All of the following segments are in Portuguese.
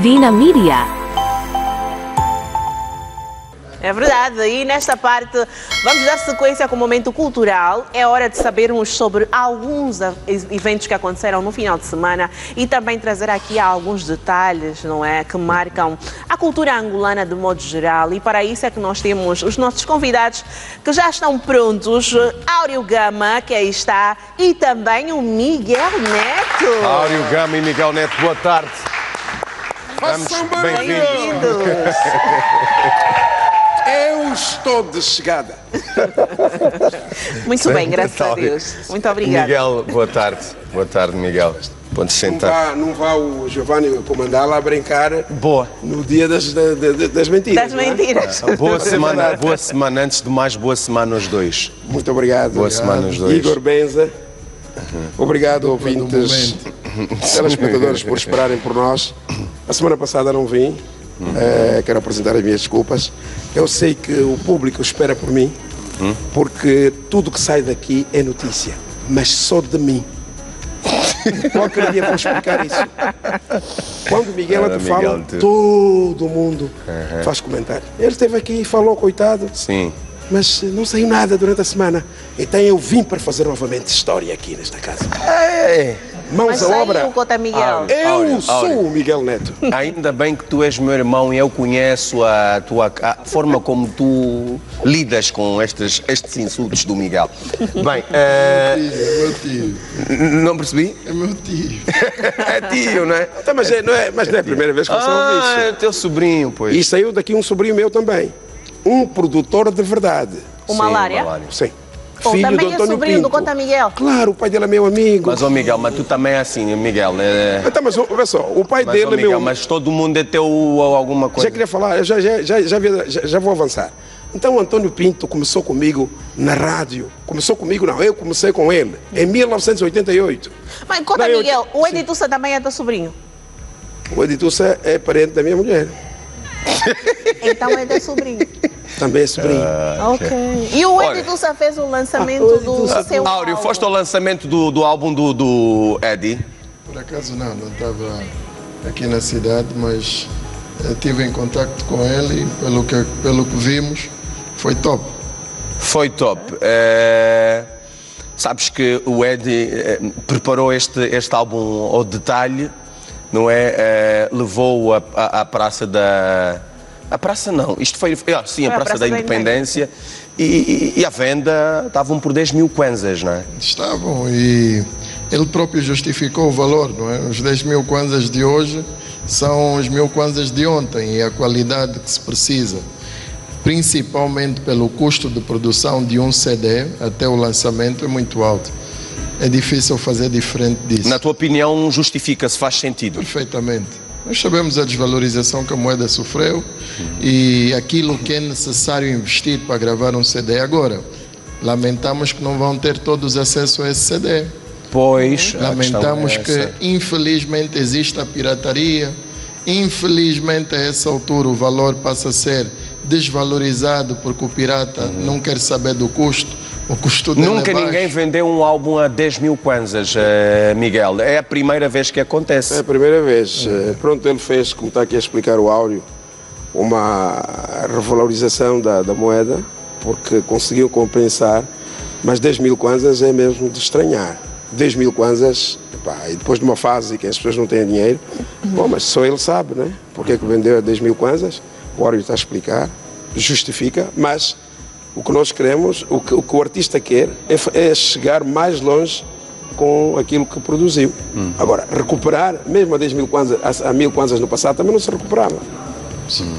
Vina Media. É verdade, e nesta parte vamos dar sequência com o momento cultural. É hora de sabermos sobre alguns eventos que aconteceram no final de semana e também trazer aqui alguns detalhes, não é, que marcam a cultura angolana de modo geral. E para isso é que nós temos os nossos convidados que já estão prontos, Áureo Gama, que aí está, e também o Miguel Neto. Áureo Gama e Miguel Neto, boa tarde. Bem-vindos. Eu estou de chegada. Muito bem, graças a Deus. Muito obrigada. Miguel, boa tarde. Boa tarde, Miguel. Pode sentar. Não vá, não vá o Giovanni comandar lá brincar boa. no dia das, das, das mentiras. Das é? mentiras. É? Boa, semana, boa semana, antes de mais, boa semana aos dois. Muito obrigado. Boa semana aos dois. Igor Benza. Uhum. Obrigado, ouvintes, telespectadores, por esperarem por nós. A semana passada não vim. É, quero apresentar as minhas desculpas. Eu sei que o público espera por mim, uhum. porque tudo que sai daqui é notícia, mas só de mim. Qualquer dia vou explicar isso. Quando Miguel ah, te fala, tu... todo mundo uhum. faz comentário. Ele esteve aqui e falou, coitado. Sim. Mas não saiu nada durante a semana. Então eu vim para fazer novamente história aqui nesta casa. É. Mãos à obra. O Cota Miguel. Eu Áureo, sou Áureo. o Miguel Neto. Ainda bem que tu és meu irmão e eu conheço a tua a forma como tu lidas com estes, estes insultos do Miguel. Bem, uh... é meu tio. Não percebi? É meu tio. é tio, não é? Então, mas, é, não é? mas não é a primeira vez que eu sou ah, isso. É teu sobrinho, pois. E saiu daqui um sobrinho meu também. Um produtor de verdade. O Malária? Sim. Ou filho também do Antônio é sobrinho Pinto. do Conta Miguel. Claro, o pai dele é meu amigo. Mas, ô Miguel, mas tu também é assim, Miguel. É... Então, mas, olha só, o pai mas, dele é meu... Mas todo mundo é teu alguma coisa. Já queria falar, já, já, já, já, já, já vou avançar. Então o Antônio Pinto começou comigo na rádio. Começou comigo, não, eu comecei com ele, em 1988. Mas conta, não, Miguel, eu... o Editussa também é teu sobrinho? O Editussa é parente da minha mulher. então é teu sobrinho. Também é sobrinho. Ah, ok. E o Edilson fez o lançamento ah, do seu Áureo, álbum. foste ao lançamento do, do álbum do, do Eddie? Por acaso não, não estava aqui na cidade, mas estive em contato com ele e pelo que, pelo que vimos, foi top. Foi top. É... Sabes que o Eddie é, preparou este, este álbum ao detalhe, não é? é levou-o à praça da a praça não, isto foi, ah, sim, a, praça, a praça, da, da Independência e, e, e, a venda estavam por 10 mil kwanzas, não é? Estavam e ele próprio justificou o valor, não é? Os 10 mil kwanzas de hoje são os mil kwanzas de ontem e a qualidade que se precisa, principalmente pelo custo de produção de um CD até o lançamento é muito alto. É difícil fazer diferente disso. Na tua opinião, justifica-se, faz sentido? Perfeitamente. Nós sabemos a desvalorização que a moeda sofreu e aquilo que é necessário investir para gravar um CD agora. Lamentamos que não vão ter todos acesso a esse CD. Pois, lamentamos é que infelizmente existe a pirataria. Infelizmente a essa altura o valor passa a ser desvalorizado porque o pirata uhum. não quer saber do custo o custo Nunca é ninguém vendeu um álbum a 10 mil kwanzas, uh, Miguel. É a primeira vez que acontece. É a primeira vez. Uhum. Pronto, ele fez, como está aqui a explicar o áudio, uma revalorização da, da moeda, porque conseguiu compensar, mas 10 mil kwanzas é mesmo de estranhar. 10 mil kwanzas, epá, e depois de uma fase que as pessoas não têm dinheiro, bom, mas só ele sabe, né? Porque é que vendeu a 10 mil kwanzas? O áudio está a explicar, justifica, mas o que nós queremos, o que o, que o artista quer, é, é, chegar mais longe com aquilo que produziu. Hum. Agora, recuperar, mesmo a 10 mil kwanzas, a, a mil kwanzas no passado, também não se recuperava. Sim.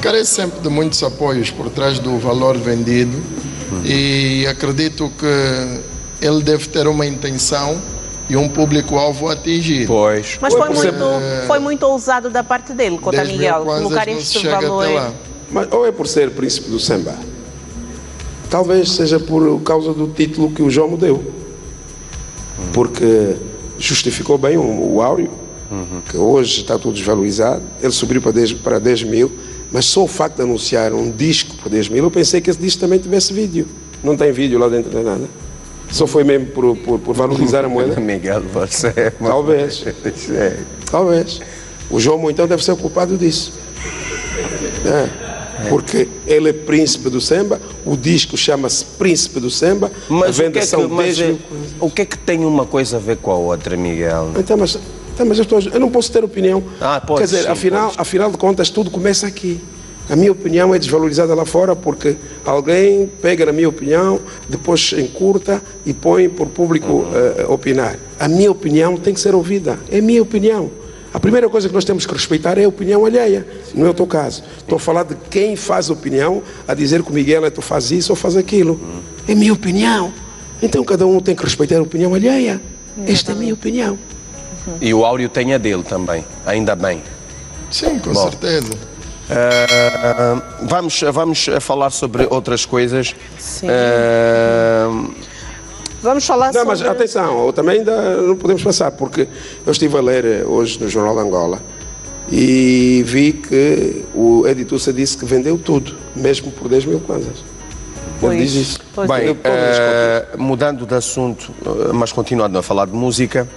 Carece sempre de muitos apoios por trás do valor vendido hum. e acredito que ele deve ter uma intenção e um público-alvo a atingir. Pois. Mas foi, muito, foi muito ousado da parte dele, Cota Miguel, colocar este valor. Mas, ou é por ser príncipe do samba, Talvez seja por causa do título que o João me deu. Porque justificou bem o, o áureo, uhum. que hoje está tudo desvalorizado. Ele subiu para 10, para 10 mil, mas só o facto de anunciar um disco por 10 mil, eu pensei que esse disco também tivesse vídeo. Não tem vídeo lá dentro de nada. Só foi mesmo por, por, por valorizar a moeda? Miguel, você é Talvez. Talvez. O João então deve ser o culpado disso. É. Porque ele é príncipe do samba, o disco chama-se Príncipe do Samba, a Mas, o venda que, é que, mas 10 é- o que é que tem uma coisa a ver com a outra, Miguel? Então, mas, então, mas eu, estou, eu não posso ter opinião. Ah, podes, Quer dizer, sim, afinal, podes. afinal de contas, tudo começa aqui. A minha opinião é desvalorizada lá fora porque alguém pega na minha opinião, depois encurta e põe por público eh, opinar. A minha opinião tem que ser ouvida. É a minha opinião. A primeira coisa que nós temos que respeitar é a opinião alheia. Não é o teu caso. Estou a falar de quem faz opinião a dizer que o Miguel é tu faz isso ou faz aquilo. É a minha opinião. Então cada um tem que respeitar a opinião alheia. Esta é a minha opinião. E o Áureo tem a dele também, ainda bem. Sim, com Bom. certeza. Ah, vamos, vamos falar sobre outras coisas. Sim. Ah, Vamos falar Não, sobre... mas atenção, também ainda não podemos passar, porque eu estive a ler eh, hoje no Jornal de Angola e vi que o Editussa disse que vendeu tudo, mesmo por 10 mil kwanzas. Pois, Ele diz isso. pois Bem, Eu- eh, mudando de assunto, eh, mas continuando a falar de música,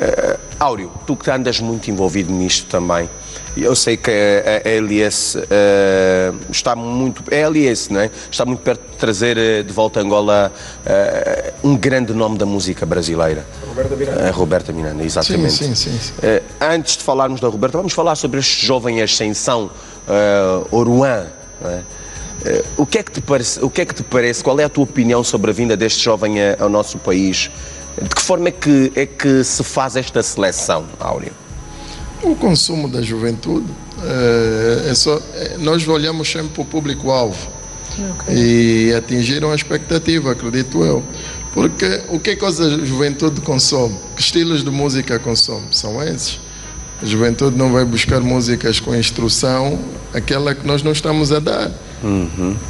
eh, Áureo, tu que andas muito envolvido nisto também, eu sei que a, a LS eh, está muito, é a LS, não é? Está muito perto de trazer eh, de volta a Angola eh, um grande nome da música brasileira. Roberta Miranda. Roberta Miranda, exatamente. Sim, sim, sim, sim. Eh, antes de falarmos da Roberta, vamos falar sobre este jovem ascensão, uh, Oruan. não é? O, que é que te parece, o que é que te parece? Qual é a tua opinião sobre a vinda deste jovem a- ao nosso país? De que forma é que, é que se faz esta seleção, Áureo? O consumo da juventude, eh, é só, eh, nós olhamos sempre para o público-alvo e atingiram a expectativa, acredito eu. Porque o que é que a juventude consome? Que estilos de música consome? São esses. A juventude não vai buscar músicas com instrução, aquela que nós não estamos a dar.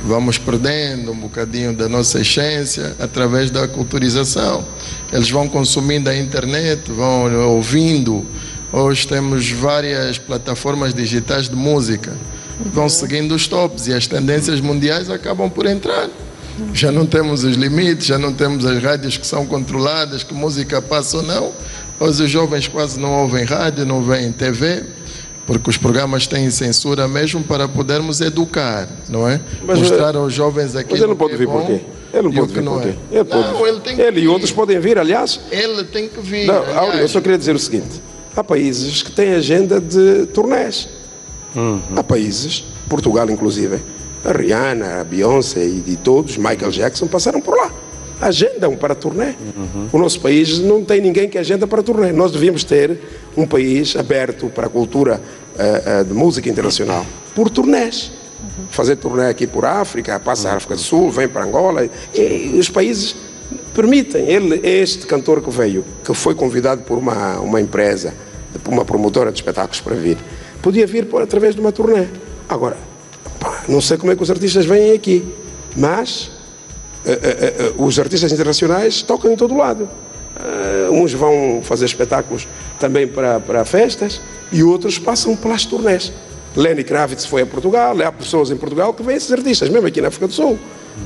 Vamos perdendo um bocadinho da nossa essência através da culturização. Eles vão consumindo a internet, vão ouvindo. Hoje temos várias plataformas digitais de música. Vão seguindo os tops e as tendências mundiais acabam por entrar. Já não temos os limites, já não temos as rádios que são controladas, que música passa ou não. Hoje os jovens quase não ouvem rádio, não veem TV, porque os programas têm censura mesmo para podermos educar, não é? Mas, Mostrar aos jovens aquilo Mas ele não pode é vir por quê? Ele não pode vir não por quê? é. Ele, pode. Não, ele e outros podem vir, aliás. Ele tem que vir. Não, aliás. Eu só queria dizer o seguinte: há países que têm agenda de turnés. Há países, Portugal inclusive, a Rihanna, a Beyoncé e de todos, Michael Jackson, passaram por lá. Agendam para turnê. O nosso país não tem ninguém que agenda para turnê. Nós devíamos ter um país aberto para a cultura eh, eh, de música internacional por turnés. Fazer turnê aqui por África, passa a África do Sul, vem para Angola. E, e os países permitem. Ele, este cantor que veio, que foi convidado por uma, uma empresa, por uma promotora de espetáculos para vir, podia vir por, através de uma turnê. Agora, pá, não sei como é que os artistas vêm aqui, mas eh, eh, eh, os artistas internacionais tocam em todo lado. Eh, uns vão fazer espetáculos também para, para festas e outros passam pelas turnés. Lenny Kravitz foi a Portugal, há pessoas em Portugal que vêm esses artistas, mesmo aqui na África do Sul.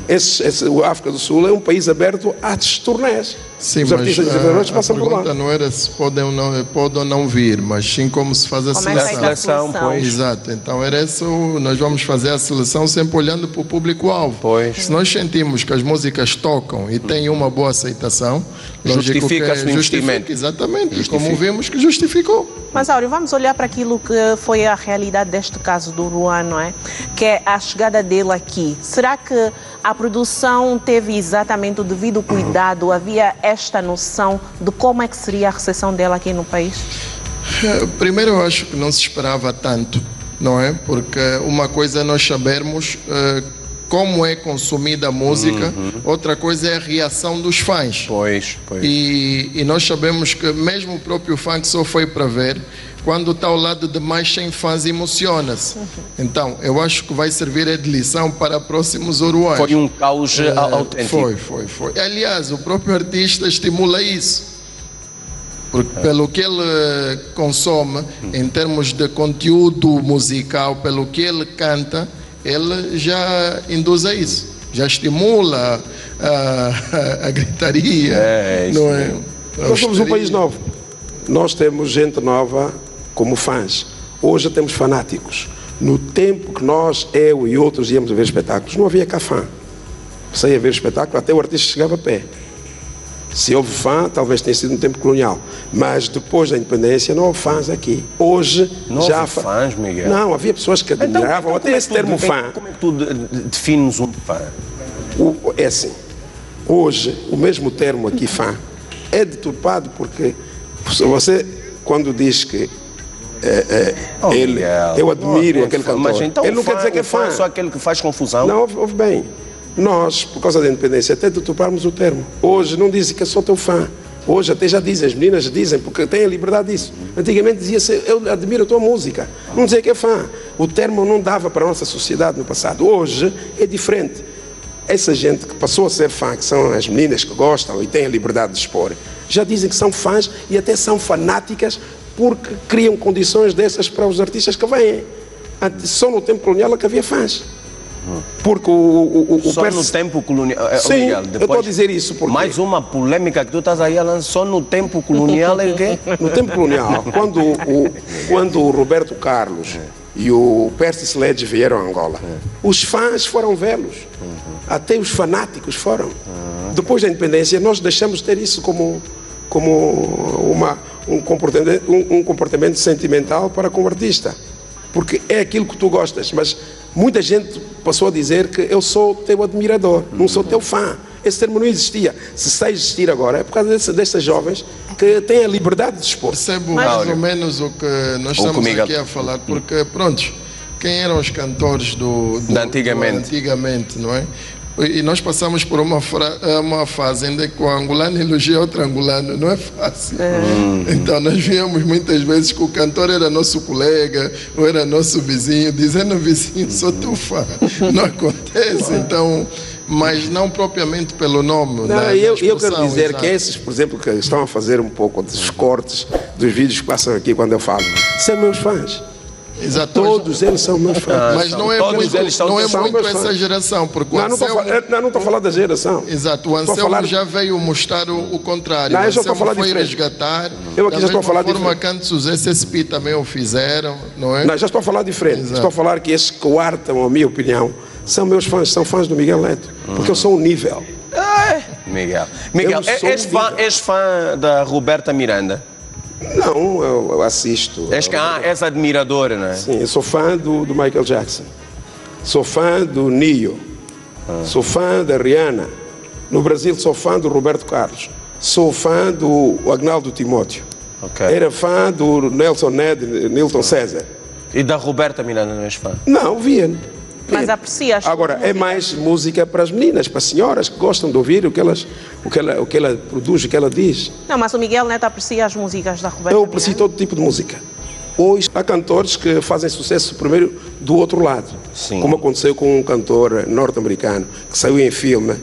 Esse, esse, a África do Sul é um país aberto às turnés. Sim, Os mas artistas a, internacionais a passam por pergunta lá. não era se podem ou não, podem ou não vir, mas sim como se faz a Como é seleção. feita a Seleção, pois. Exato, então era isso, nós vamos fazer a seleção sempre olhando para o público-alvo. Pois. Se nós sentimos que as músicas tocam e têm uma boa aceitação, Justifica-se o justifica- investimento. Exatamente, Justifica. como vimos que justificou. Mas, Áureo, vamos olhar para aquilo que foi a realidade deste caso do Ruan, não é? Que é a chegada dele aqui. Será que a produção teve exatamente o devido cuidado? Havia esta noção de como é que seria a recepção dele aqui no país? Eh, Primeiro, eu acho que não se esperava tanto, não é? Porque uma coisa é nós sabermos eh, como é consumida a música, outra coisa é a reação dos fãs. Pois, pois. E, e nós sabemos que mesmo o próprio fã que só foi para ver, quando está ao lado de mais 100 fãs, emociona-se. Então, eu acho que vai servir é de lição para próximos Oruãs. Foi um caos Eh, autêntico. Foi, foi, foi. Aliás, o próprio artista estimula isso. Porque pelo que ele consome, em termos de conteúdo musical, pelo que ele canta, ele já induz a isso. Já estimula a, a gritaria. É, isso não é? Nós somos um A país novo. Nós temos gente nova como fãs. Hoje temos fanáticos. No tempo que nós, eu e outros íamos ver espetáculos, não havia cafã. Você ia ver espetáculo, até o artista chegava a pé. Se houve fã, talvez tenha sido no tempo colonial. Mas depois da independência não houve fãs aqui. Hoje Não já houve fãs, Miguel? Não, havia pessoas que admiravam, até como é esse tu- termo fã. Como é que tu de- de- defines um fã? O- é assim, hoje o mesmo termo aqui fã é deturpado porque você quando diz que é, é, Oh, ele, eu admiro não- aquele cantor, Mas então ele não o quer dizer que é fã fã. é só aquele que faz confusão? Não, ouve, bem. Nós, por causa da independência, até deturparmos o termo. Hoje não dizem que eu sou teu fã. Hoje até já dizem, as meninas dizem, porque têm a liberdade disso. Antigamente dizia-se, eu admiro a tua música. Não dizia que é fã. O termo não dava para a nossa sociedade no passado. Hoje é diferente. Essa gente que passou a ser fã, que são as meninas que gostam e têm a liberdade de expor, já dizem que são fãs e até são fanáticas porque criam condições dessas para os artistas que vêm. Só no tempo colonial é que havia fãs. Porque o, o, o, Só perce- no tempo colonial. eh, Sim, Miguel, eu estou a dizer isso porque Mais uma polêmica que tu estás aí a lançar. Só no tempo colonial é o quê? no tempo colonial, quando o, quando o Roberto Carlos e o Percy Sledge vieram a Angola, os fãs foram vê-los. Até os fanáticos foram. Depois da independência, nós deixamos de ter isso como, como uma, um, comportamento, um, um comportamento sentimental para com o artista. Porque é aquilo que tu gostas, mas muita gente passou a dizer que eu sou teu admirador, não sou teu fã. Esse termo não existia. Se está a existir agora, é por causa desse, destas jovens que têm a liberdade de expor. Percebo Mas- mais ou menos o que nós estamos Miguel- aqui a falar, porque, pronto, quem eram os cantores do, do, Da antigamente. do antigamente, não é? E nós passamos por uma, fra- uma fase em que o angolano elogia outro angolano, não é fácil. Então nós víamos muitas vezes que o cantor era nosso colega, ou era nosso vizinho, dizendo vizinho, sou teu fã. Não acontece, então, mas não propriamente pelo nome. Não, da- eu, da eu quero dizer exato. que esses, por exemplo, que estão a fazer um pouco dos cortes dos vídeos que passam aqui quando eu falo, são meus fãs. Exato. Todos eles são meus fãs. Mas não é Todos muito, eles são- não é são muito essa geração, porque o Não, estou a Anselmo, falar- não, estou a falar da geração. exato, o Estou a Anselmo falar- já veio mostrar o, o contrário. Não, o Anselmo falar foi diferente. resgatar. Eu aqui já estou a falar forma diferente. que antes os SSP também o fizeram, não é? Não, já estou a falar diferente. Exato. Estou a falar que esses que coartam a minha opinião são meus fãs, são fãs do Miguel Neto. Porque eu sou um nível. Miguel. Miguel, Eu sou és, um fã, és fã da Roberta Miranda? Não, eu, eu assisto. És, ah, és admiradora, não é? Sim, eu sou fã do, do Michael Jackson. Sou fã do Nio. Sou fã da Rihanna. No Brasil sou fã do Roberto Carlos. Sou fã do Agnaldo Timóteo. Ok. Era fã do Nelson Ned, Nilton César. E da Roberta Miranda não és fã? Não, via. Mas aprecias. Agora, é mais música para as meninas, para as senhoras que gostam de ouvir o que, elas, o que, ela, o que ela produz, o que ela diz. Não, mas o Miguel Neto aprecia as músicas da Roberta Eu aprecio Miranda. todo tipo de música. Hoje há cantores que fazem sucesso primeiro do outro lado. Sim. Como aconteceu com um cantor norte-americano que saiu em filme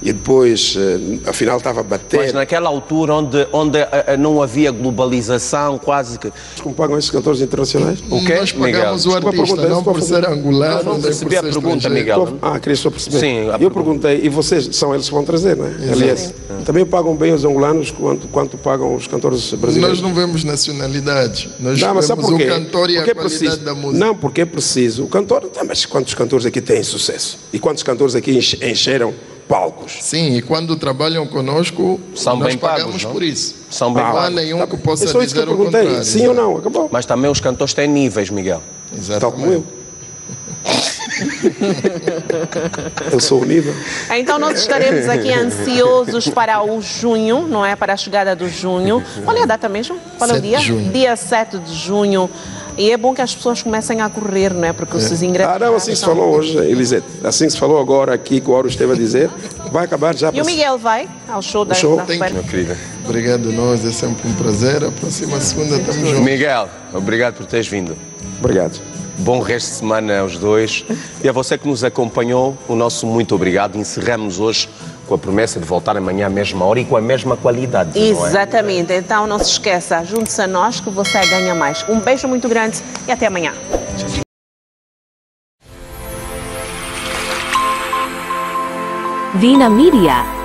e depois, eh, afinal, estava a Mas bater. naquela altura onde, onde eh, eh, não havia globalização, quase que. Como pagam esses cantores internacionais? O quê, Nós Miguel? pagamos o Desculpa a artista, pergunta, não por ser angolano, não percebi a pergunta. Miguel. Ah, queria só perceber. Sim, eu pergunta. perguntei, e vocês, são eles que vão trazer, não é? Aliás, também pagam bem os angolanos quanto, quanto pagam os cantores brasileiros? Nós não vemos nacionalidade, nós Não, mas sabe vemos o porquê? cantor e Porque a é qualidade preciso. da música. Não, porque é preciso. O cantor, mas quantos cantores aqui têm sucesso? E quantos cantores aqui enche- encheram palcos? Sim, e quando trabalham conosco, São nós bem pagamos pagos, não? por isso. São bem não há pagos. nenhum que possa é só isso que eu dizer o contrário. Sim ou não? Acabou. Mas também os cantores têm níveis, Miguel. Tal como eu. Exatamente. Eu sou o nível. Então nós estaremos aqui ansiosos para o junho, não é? Para a chegada do junho. Qual é a data mesmo? Qual é o 7 de dia? junho. Dia 7 de junho. E é bom que as pessoas comecem a correr, não é? Porque os ingressos. Ah, não, assim se falou hoje, Elisete. Assim se falou agora aqui, que o Auro esteve a dizer. Vai acabar já. E o Miguel vai ao show da, show da tem Roberta? Meu querido. Obrigado a nós, é sempre um prazer. A próxima segunda estamos juntos. Miguel, obrigado por teres vindo. Obrigado. Bom resto de semana aos dois. E a você que nos acompanhou, o nosso muito obrigado. Encerramos hoje com a promessa de voltar amanhã à mesma hora e com a mesma qualidade. não é? Exatamente. Então não se esqueça, junte-se a nós que você ganha mais. Um beijo muito grande e até amanhã. Vina Media